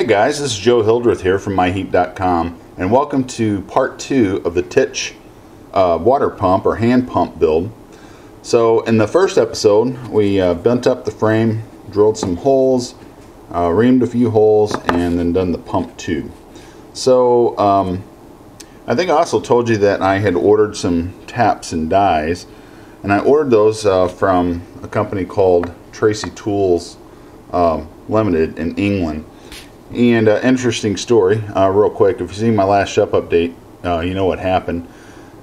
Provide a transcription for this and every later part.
Hey guys, this is Joe Hildreth here from MyHeap.com, and welcome to part two of the Tich uh, water pump or hand pump build. So, in the first episode, we uh, bent up the frame, drilled some holes, uh, reamed a few holes, and then done the pump tube. So, um, I think I also told you that I had ordered some taps and dies, and I ordered those uh, from a company called Tracy Tools um, Limited in England. And uh, interesting story, uh, real quick. If you see my last shop update, uh, you know what happened.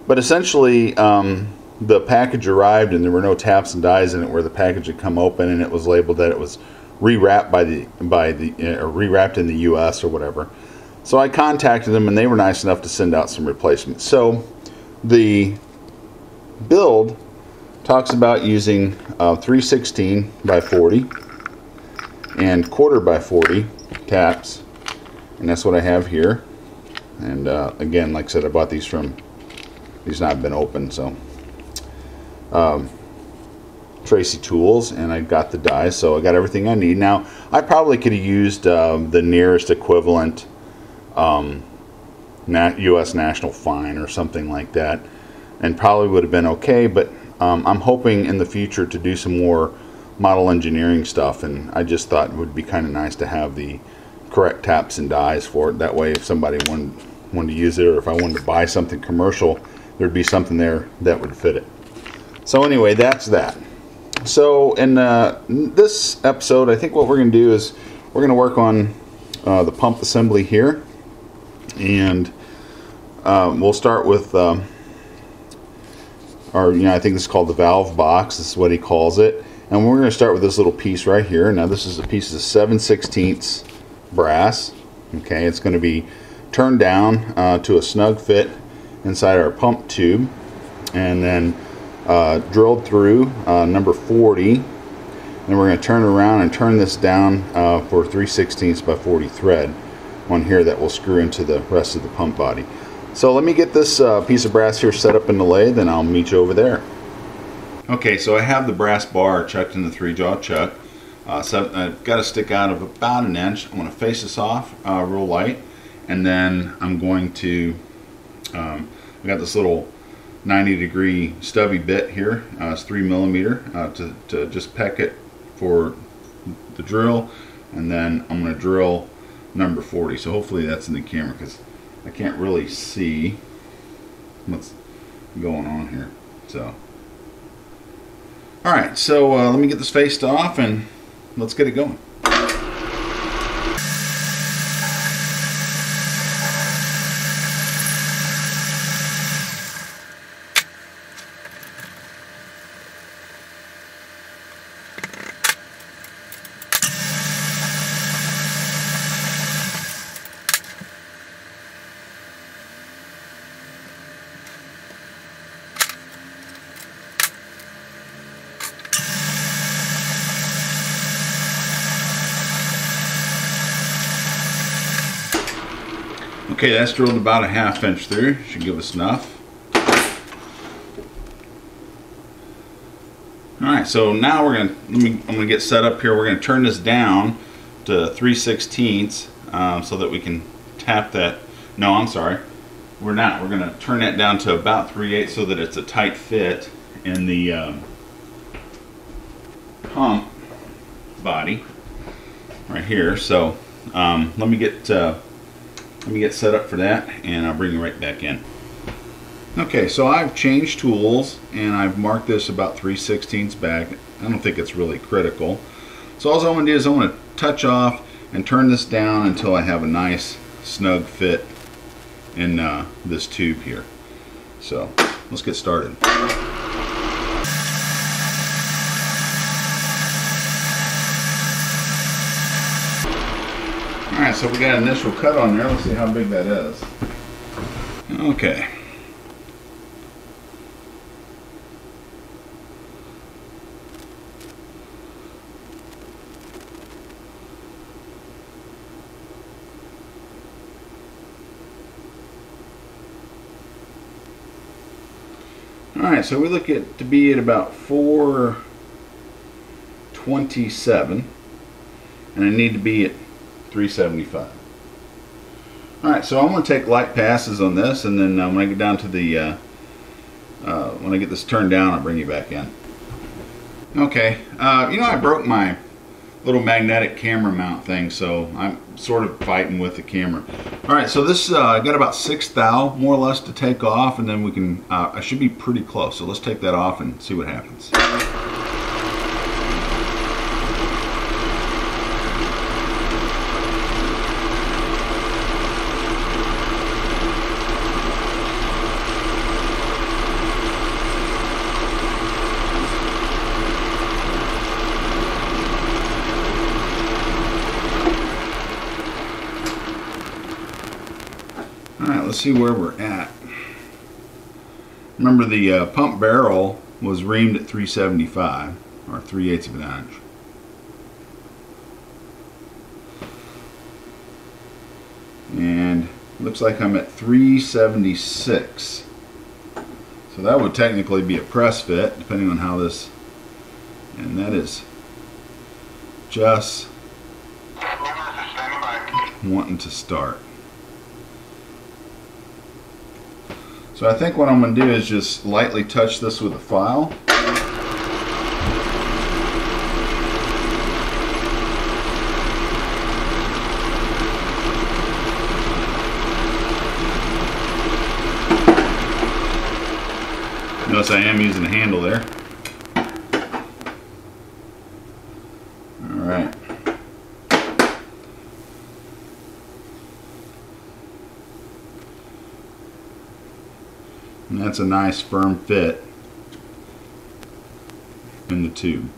But essentially, um, the package arrived and there were no taps and dies in it where the package had come open and it was labeled that it was rewrapped by the by the uh, or rewrapped in the U.S. or whatever. So I contacted them and they were nice enough to send out some replacements. So the build talks about using uh, 316 by 40 and quarter by 40 taps and that's what I have here. And uh, again like I said I bought these from these not been opened so um, Tracy tools and I got the dies so I got everything I need. Now I probably could have used uh, the nearest equivalent um, US National Fine or something like that and probably would have been okay but um, I'm hoping in the future to do some more model engineering stuff and I just thought it would be kind of nice to have the correct taps and dies for it. That way if somebody wanted, wanted to use it or if I wanted to buy something commercial there'd be something there that would fit it. So anyway that's that. So in uh, this episode I think what we're gonna do is we're gonna work on uh, the pump assembly here. And um, we'll start with um, or you know I think this is called the valve box. This is what he calls it. And we're going to start with this little piece right here. Now this is a piece of 7 16ths brass. Okay, it's going to be turned down uh, to a snug fit inside our pump tube and then uh, drilled through uh, number 40. then we're going to turn around and turn this down uh, for 3 16ths by 40 thread on here that will screw into the rest of the pump body. So let me get this uh, piece of brass here set up in the lathe and I'll meet you over there. Okay, so I have the brass bar chucked in the three-jaw chuck. Uh, so I've got a stick out of about an inch. I'm going to face this off uh, real light, and then I'm going to. Um, I got this little 90 degree stubby bit here. Uh, it's three millimeter uh, to, to just peck it for the drill, and then I'm going to drill number 40. So hopefully that's in the camera because I can't really see what's going on here. So. Alright, so uh, let me get this faced off and let's get it going. Okay, that's drilled about a half inch through. Should give us enough. All right, so now we're gonna, let me, I'm gonna get set up here. We're gonna turn this down to 3 16ths um, so that we can tap that. No, I'm sorry. We're not. We're gonna turn that down to about 3 8 so that it's a tight fit in the um, pump body right here. So um, let me get uh, let me get set up for that and I'll bring you right back in. Okay, so I've changed tools and I've marked this about 3 16ths back. I don't think it's really critical. So all I want to do is I want to touch off and turn this down until I have a nice snug fit in uh, this tube here. So let's get started. Alright, so we got an initial cut on there. Let's see how big that is. Okay. Alright, so we look at to be at about 427 and I need to be at 375. All right, so I'm going to take light passes on this, and then uh, when I get down to the, uh, uh, when I get this turned down, I'll bring you back in. Okay, uh, you know I broke my little magnetic camera mount thing, so I'm sort of fighting with the camera. All right, so this uh, I got about six thou more or less to take off, and then we can. Uh, I should be pretty close. So let's take that off and see what happens. See where we're at. Remember the uh, pump barrel was reamed at 375 or 3 eighths of an inch. And looks like I'm at 376. So that would technically be a press fit depending on how this and that is just wanting to start. So I think what I'm going to do is just lightly touch this with a file. Notice I am using a handle there. That's a nice firm fit in the tube.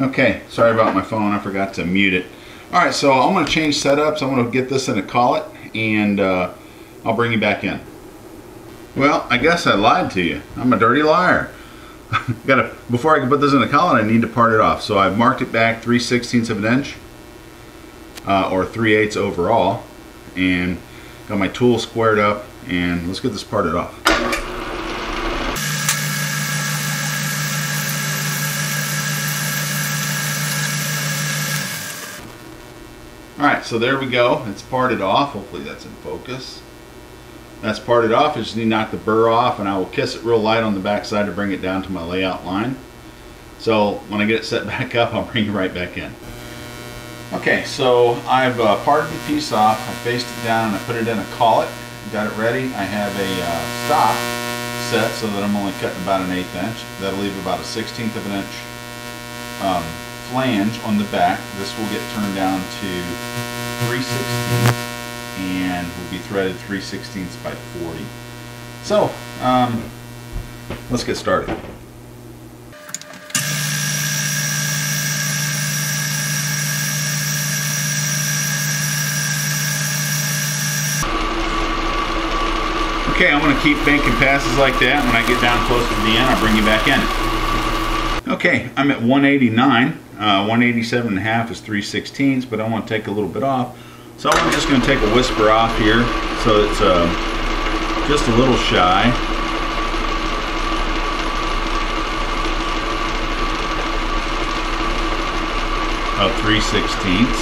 Okay, sorry about my phone. I forgot to mute it. All right, so I'm going to change setups. I'm going to get this in a collet, and uh, I'll bring you back in. Well, I guess I lied to you. I'm a dirty liar. Got to before I can put this in a collet, I need to part it off. So I've marked it back 3 16ths of an inch, uh, or 3 eighths overall, and got my tool squared up. And let's get this parted off. Alright, so there we go. It's parted off. Hopefully that's in focus. That's parted off. I just need to knock the burr off and I will kiss it real light on the back side to bring it down to my layout line. So when I get it set back up, I'll bring you right back in. Okay, so I've uh, parted the piece off. I faced it down and I put it in a collet. Got it ready. I have a uh, stop set so that I'm only cutting about an eighth inch. That'll leave about a sixteenth of an inch um, flange on the back. This will get turned down to 3 16ths and will be threaded 3 16ths by 40. So, um, let's get started. Okay, I'm going to keep banking passes like that. When I get down close to the end, I'll bring you back in. Okay, I'm at 189. Uh, 187 and a half is 3 16ths, but I want to take a little bit off. So I'm just going to take a whisper off here so it's uh, just a little shy. Of 3 16ths.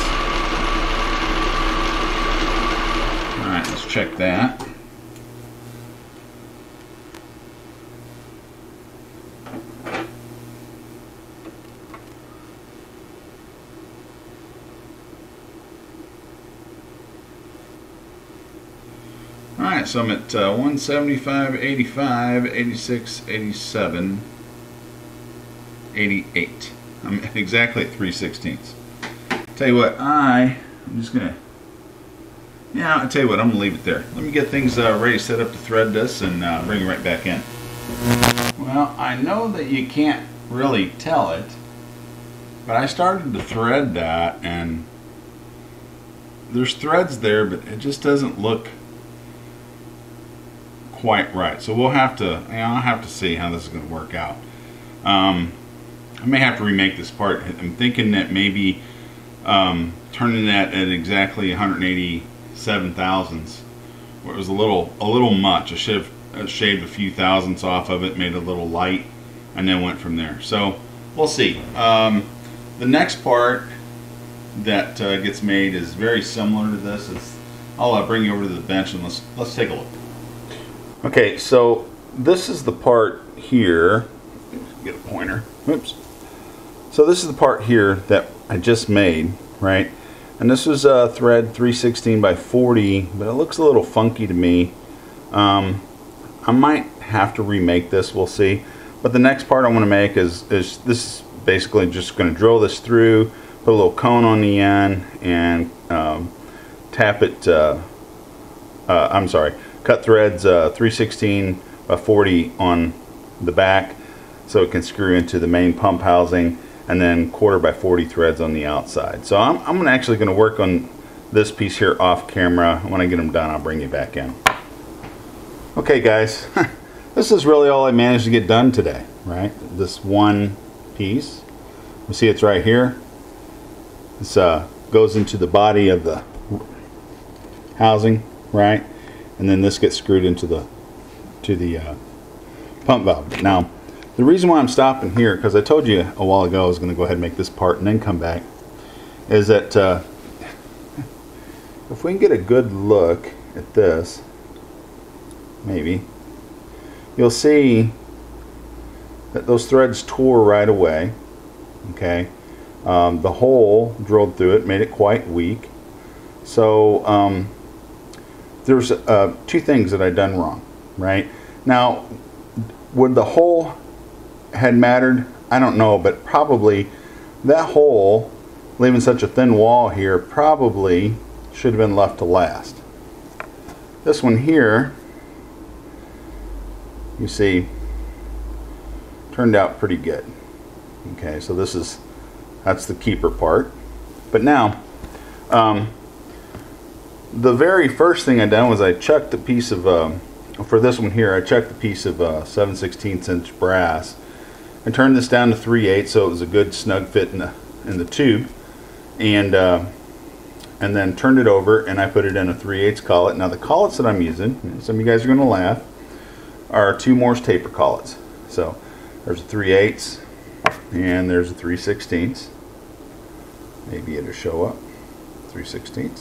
Alright, let's check that. Alright, so I'm at uh, 175, 85, 86, 87, 88. I'm exactly at 3 16ths. Tell you what, I, I'm just going to, yeah, I'll tell you what, I'm going to leave it there. Let me get things uh, ready set up to thread this and uh, bring it right back in. Well, I know that you can't really tell it, but I started to thread that and there's threads there, but it just doesn't look quite right. So we'll have to, you know, I'll have to see how this is going to work out. Um, I may have to remake this part. I'm thinking that maybe um, turning that at exactly 187 thousandths, where it was a little, a little much. I should have uh, shaved a few thousandths off of it, made it a little light, and then went from there. So we'll see. Um, the next part that uh, gets made is very similar to this. It's, I'll uh, bring you over to the bench and let's let's take a look. Okay, so this is the part here. Get a pointer. Oops. So this is the part here that I just made, right? And this was a thread 316 by 40, but it looks a little funky to me. Um, I might have to remake this, we'll see. But the next part I want to make is, is this is basically just going to drill this through, put a little cone on the end, and um, tap it, uh, uh, I'm sorry, cut threads uh, 316 by 40 on the back so it can screw into the main pump housing and then quarter by 40 threads on the outside. So I'm, I'm actually going to work on this piece here off camera. When I get them done, I'll bring you back in. Okay guys, this is really all I managed to get done today, right? This one piece. You see it's right here. This uh, goes into the body of the housing, right? And then this gets screwed into the to the uh, pump valve. Now, the reason why I'm stopping here, because I told you a while ago I was going to go ahead and make this part and then come back, is that uh, if we can get a good look at this, maybe, you'll see that those threads tore right away. Okay, um, the hole drilled through it made it quite weak. So um, there's uh, two things that I done wrong. Right now, would the hole had mattered, I don't know, but probably that hole, leaving such a thin wall here, probably should have been left to last. This one here, you see, turned out pretty good. Okay, so this is, that's the keeper part. But now, um, the very first thing I done was I chucked a piece of, uh, for this one here, I chucked a piece of uh, 7 16 inch brass I turned this down to 3 8 so it was a good snug fit in the in the tube and uh, and then turned it over and I put it in a 3 8 collet. Now the collets that I'm using, some of you guys are going to laugh, are two Morse taper collets. So there's a 3 8 and there's a 3 16 Maybe it'll show up. 3 16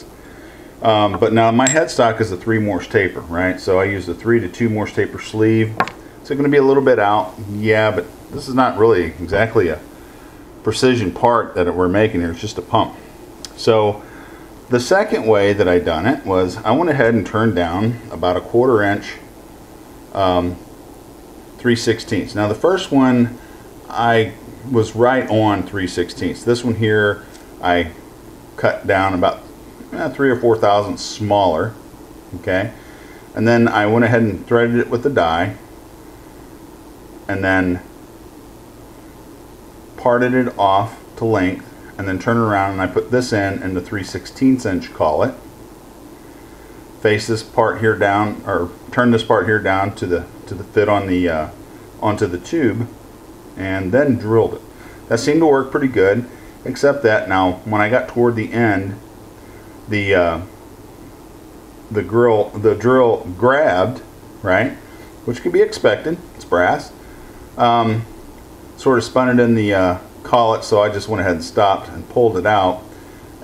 um, but now my headstock is a 3 Morse taper, right? So I use the 3 to 2 Morse taper sleeve. It's going to be a little bit out, yeah, but this is not really exactly a precision part that we're making here. It's just a pump. So the second way that I done it was I went ahead and turned down about a quarter inch um, 3 16ths. Now the first one I was right on 3 16ths. This one here I cut down about eh, three or four thousandths smaller. Okay, and then I went ahead and threaded it with the die, and then parted it off to length and then turn around and I put this in in the 3 16 inch collet face this part here down or turn this part here down to the to the fit on the uh, onto the tube and then drilled it that seemed to work pretty good except that now when I got toward the end the uh, the grill the drill grabbed right which could be expected it's brass um, sort of spun it in the uh, collet, so I just went ahead and stopped and pulled it out.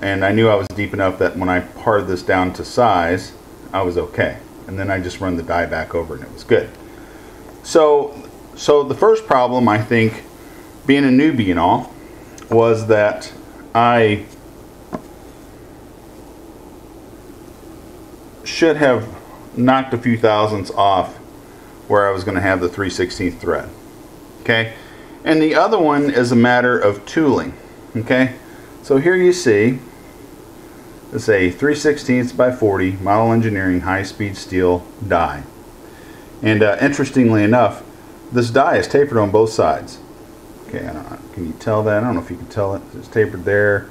And I knew I was deep enough that when I parted this down to size, I was okay. And then I just run the die back over and it was good. So, so the first problem, I think, being a newbie and all, was that I should have knocked a few thousandths off where I was going to have the 3 16th thread. Okay, and the other one is a matter of tooling. Okay, so here you see it's a 3 16th by 40 model engineering high speed steel die. And uh, interestingly enough, this die is tapered on both sides. Okay, can you tell that? I don't know if you can tell it. It's tapered there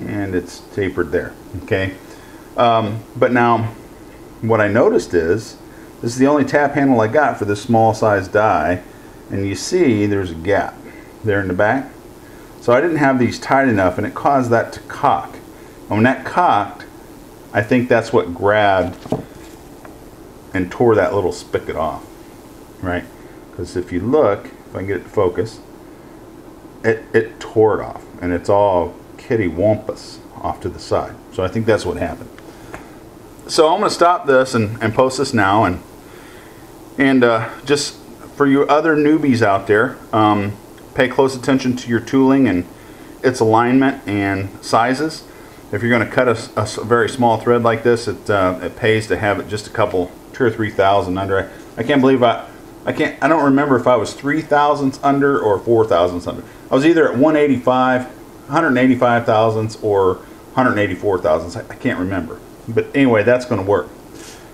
and it's tapered there. Okay, um, but now what I noticed is this is the only tap handle I got for this small size die and you see there's a gap there in the back. So I didn't have these tight enough and it caused that to cock. And when that cocked, I think that's what grabbed and tore that little spigot off, right? Because if you look, if I can get it to focus, it, it tore it off and it's all kitty wampus off to the side. So I think that's what happened. So I'm going to stop this and, and post this now and and uh, just for you other newbies out there, um, pay close attention to your tooling and its alignment and sizes. If you're going to cut a, a very small thread like this, it, uh, it pays to have it just a couple, two or three thousand under. I can't believe I, I can't, I don't remember if I was three thousandths under or four thousandths under. I was either at 185, 185 thousandths or 184 thousandths. I, I can't remember. But anyway, that's going to work.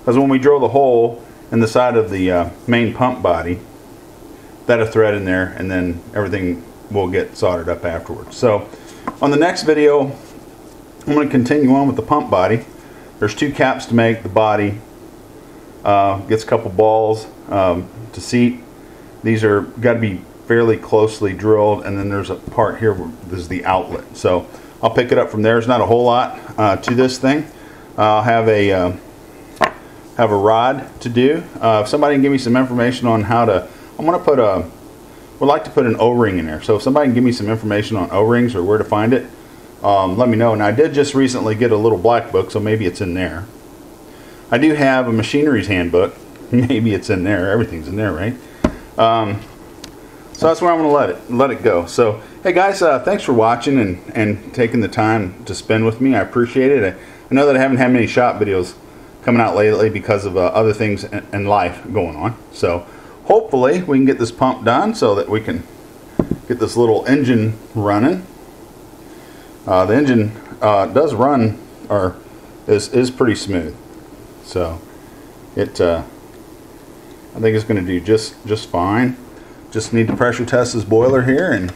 Because when we drill the hole in the side of the uh, main pump body, that a thread in there, and then everything will get soldered up afterwards. So on the next video, I'm going to continue on with the pump body. There's two caps to make. The body uh, gets a couple balls um, to seat. These are got to be fairly closely drilled, and then there's a part here. Where, this is the outlet. So I'll pick it up from there. There's not a whole lot uh, to this thing. I'll have a uh, have a rod to do. Uh, if somebody can give me some information on how to, I'm going to put a would like to put an O-ring in there. So if somebody can give me some information on O-rings or where to find it, um, let me know. And I did just recently get a little black book, so maybe it's in there. I do have a machinery's handbook. maybe it's in there. Everything's in there, right? Um, so that's where I'm going to let it let it go. So hey guys, uh, thanks for watching and and taking the time to spend with me. I appreciate it. I, I know that I haven't had many shop videos coming out lately because of uh, other things in, life going on. So hopefully we can get this pump done so that we can get this little engine running. Uh, the engine uh, does run or is, is pretty smooth. So it uh, I think it's going to do just just fine. Just need to pressure test this boiler here and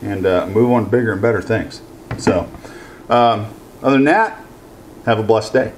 and uh, move on to bigger and better things. So um, other than that, have a blessed day.